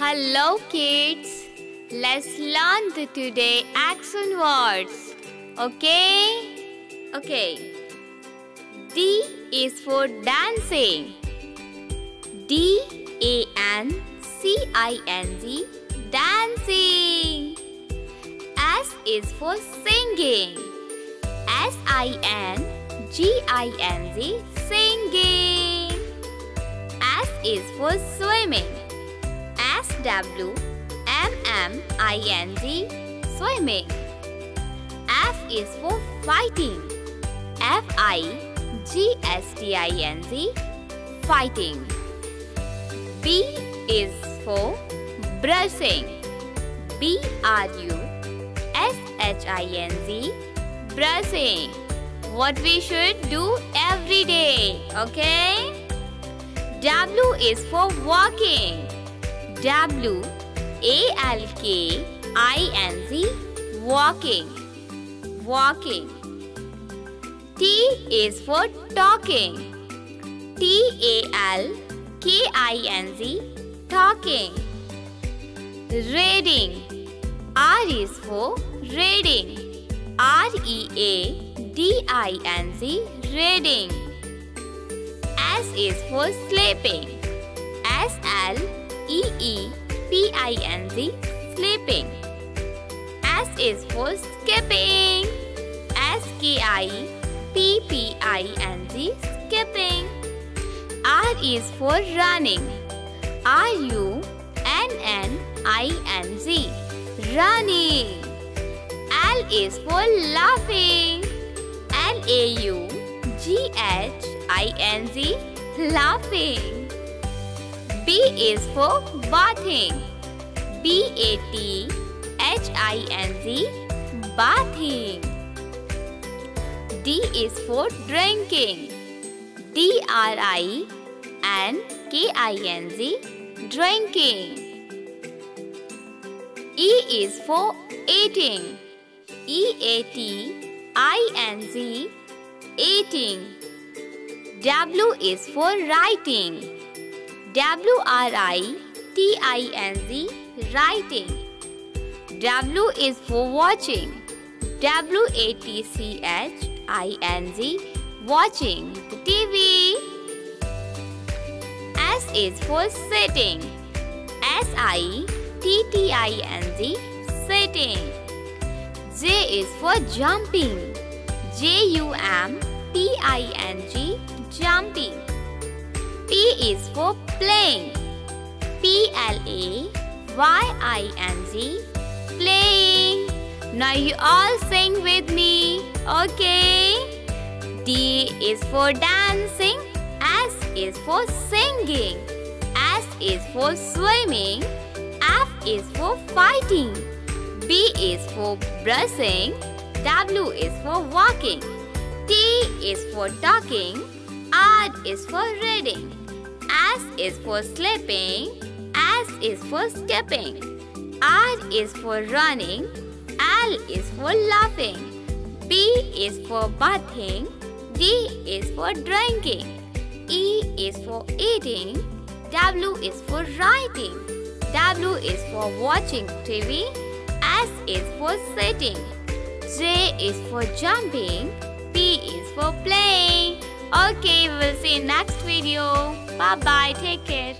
Hello kids. Let's learn the today action words. Okay? Okay. D is for dancing. D A N C I N G dancing. S is for singing. S I N G I N G singing. S is for swimming. W M M I N G swimming. F is for fighting. F I G S T I N G fighting. B is for brushing. B R U S H I N G brushing. What we should do every day, okay? W is for walking. W A L K I N Z walking. Walking. T is for talking. T A L K I N Z talking. Reading. R is for reading. R E A D I N Z reading. S is for sleeping. S L E E P I N Z sleeping. S is for skipping. S K I P P I N G skipping. R is for running. R U N N I N G running. L is for laughing. L A U G H I N G laughing. B is for bathing. B A T H I N G bathing. D is for drinking. D R I N K I N G drinking. E is for eating. E A T I N G eating. W is for writing. W R I T I N G writing. W is for watching. W A T C H I N G watching the TV. S is for sitting. S I T T I N G sitting. J is for jumping. J U M P I N G jumping. P is for playing. P L A Y I N G playing. Now you all sing with me, okay? D is for dancing. S is for singing. S is for swimming. F is for fighting. B is for brushing. W is for walking. T is for talking. R is for reading. S is for sleeping. S is for skipping. R is for running. L is for laughing. B is for bathing. D is for drinking. E is for eating. W is for writing. W is for watching TV. S is for sitting. J is for jumping. Okay, we will see you next video. Bye bye. Take care.